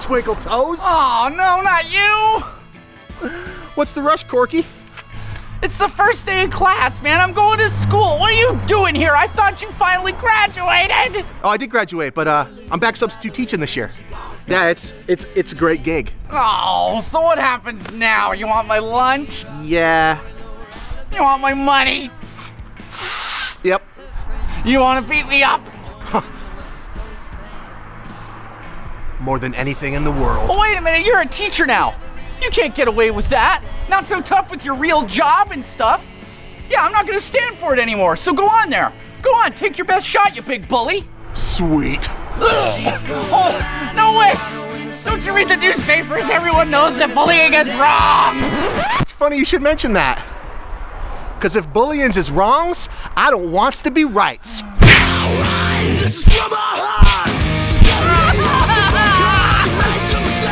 twinkle toes. Oh, no, not you! What's the rush, Corky? It's the first day of class, man. I'm going to school. What are you doing here? I thought you finally graduated. Oh, I did graduate, but uh, I'm back substitute teaching this year. Yeah, it's it's it's a great gig. Oh, so what happens now? You want my lunch? Yeah. You want my money? Yep. You want to beat me up? More than anything in the world. Oh, wait a minute. You're a teacher now. You can't get away with that. Not so tough with your real job and stuff. Yeah, I'm not going to stand for it anymore. So go on there. Go on, take your best shot, you big bully. Sweet. Oh, no way! Don't you read the newspapers? Everyone knows that bullying is wrong! It's funny you should mention that. Because if bullying is wrongs, I don't wants to be rights.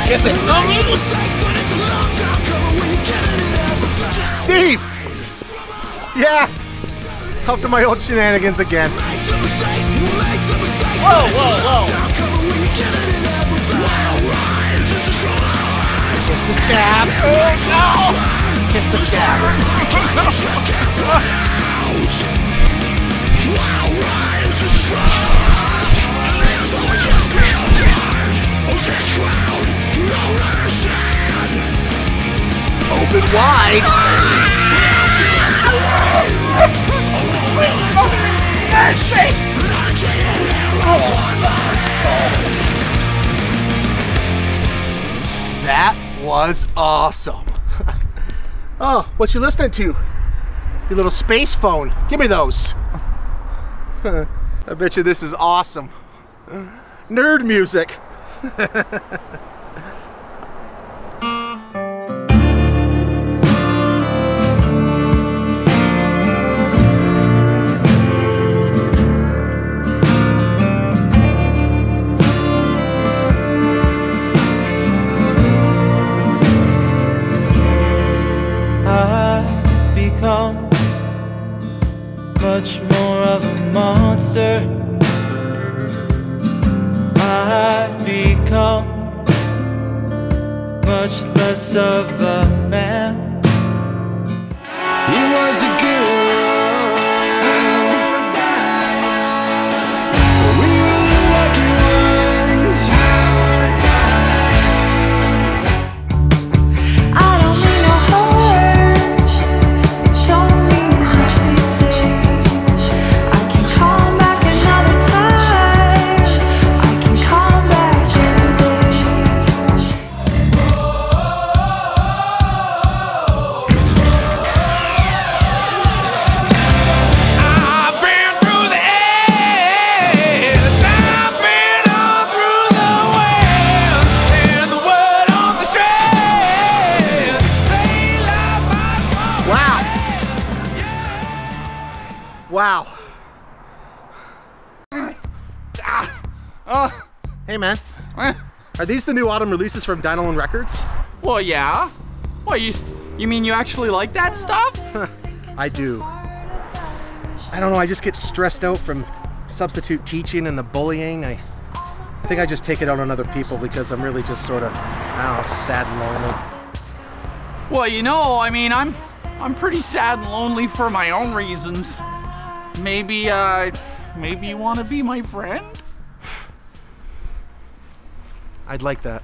Yes, it. Steve! Yeah, up to my old shenanigans again. Whoa, whoa, whoa! Kiss the scab. Oh, no! Kiss the scab. Wide. That was awesome. oh, what you listening to? Your little space phone. Give me those. I bet you this is awesome. Nerd music. monster. I've become much less of a man. Wow. Hey man, are these the new autumn releases from Dine Alone Records? Well, yeah. What, you, you mean you actually like that stuff? I do. I don't know, I just get stressed out from substitute teaching and the bullying. I, I think I just take it out on other people because I'm really just sort of, I don't know, sad and lonely. Well, you know, I mean, I'm I'm pretty sad and lonely for my own reasons. Maybe uh maybe you want to be my friend? I'd like that.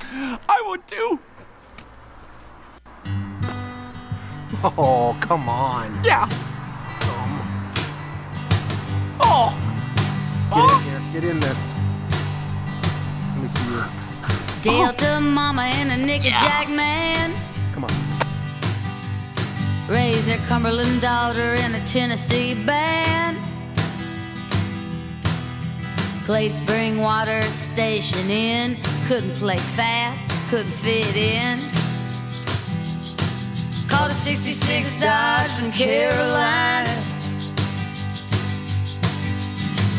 I would too. Oh, come on. Yeah. Some. Oh. Get in here. Get in this. Let me see you. Delta mama and a nickeljack man Come on. Raised their Cumberland daughter in a Tennessee band. Played spring water station in, couldn't play fast, couldn't fit in. Caught a 66 Dodge from Carolina.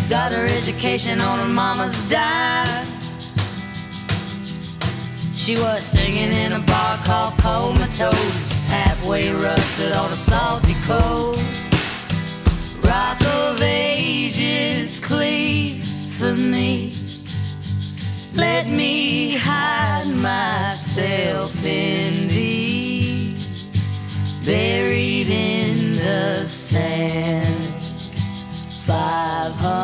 Got her education on her mama's dime. She was singing in a bar called Comatose, halfway rusted on a salty coast. Rock of ages cleave for me. Let me hide myself in thee, buried in the sand. Five hundred.